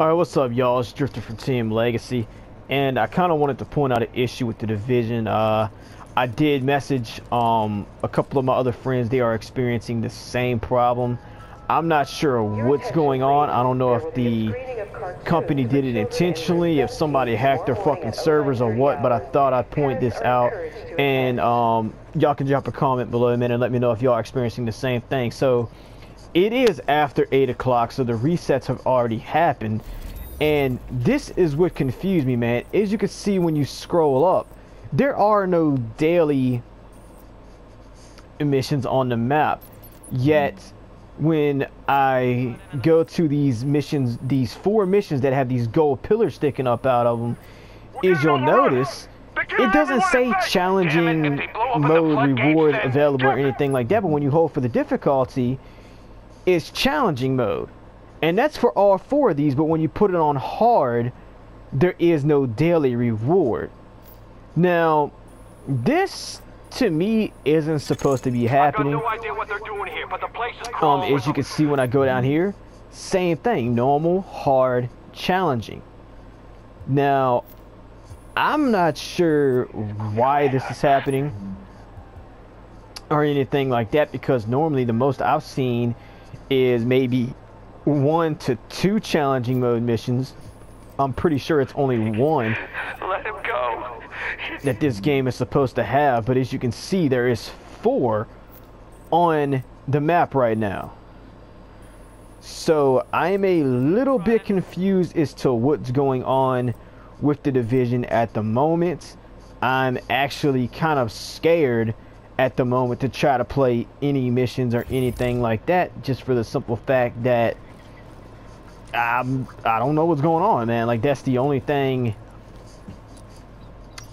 Alright, what's up, y'all? It's Drifter from Team Legacy, and I kind of wanted to point out an issue with the division. Uh, I did message um, a couple of my other friends. They are experiencing the same problem. I'm not sure what's going on. I don't know if the company did it intentionally, if somebody hacked their fucking servers or what, but I thought I'd point this out. And um, y'all can drop a comment below, man, and let me know if y'all are experiencing the same thing. So, it is after 8 o'clock, so the resets have already happened. And this is what confused me, man. As you can see when you scroll up, there are no daily missions on the map. Yet, when I go to these missions, these four missions that have these gold pillars sticking up out of them, is you'll notice it doesn't say challenging mode reward available or anything like that. But when you hold for the difficulty, is challenging mode. And that's for all four of these, but when you put it on hard, there is no daily reward. Now, this to me isn't supposed to be happening. No here, um, as you can see when I go down here, same thing, normal, hard, challenging. Now, I'm not sure why this is happening or anything like that because normally the most I've seen is maybe one to two challenging mode missions. I'm pretty sure it's only one. Let him go. That this game is supposed to have, but as you can see, there is four on the map right now. So I'm a little bit confused as to what's going on with the division at the moment. I'm actually kind of scared at the moment to try to play any missions or anything like that just for the simple fact that I'm, I don't know what's going on, man. Like, that's the only thing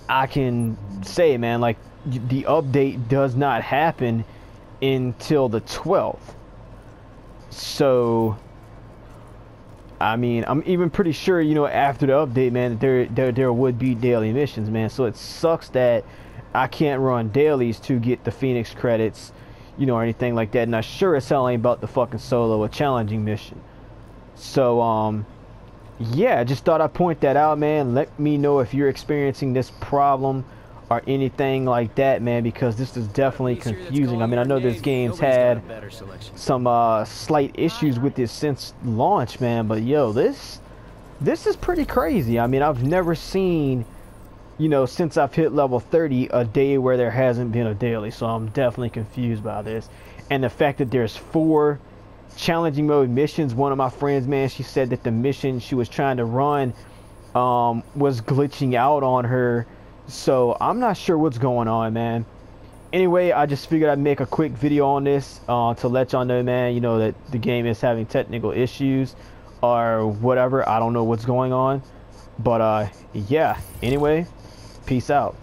I can say, man. Like, the update does not happen until the 12th. So, I mean, I'm even pretty sure, you know, after the update, man, there, there, there would be daily missions, man. So it sucks that I can't run dailies to get the Phoenix credits, you know, or anything like that. And I sure as hell ain't about the fucking solo a challenging mission. So, um, yeah, I just thought I'd point that out, man. Let me know if you're experiencing this problem or anything like that, man, because this is definitely confusing. I mean, I know this game's had some uh, slight issues with this since launch, man, but yo, this this is pretty crazy. I mean, I've never seen you know, since I've hit level 30, a day where there hasn't been a daily. So I'm definitely confused by this. And the fact that there's four challenging mode missions. One of my friends, man, she said that the mission she was trying to run um, was glitching out on her. So I'm not sure what's going on, man. Anyway, I just figured I'd make a quick video on this uh, to let y'all know, man, you know, that the game is having technical issues or whatever. I don't know what's going on. But, uh, yeah, anyway, Peace out.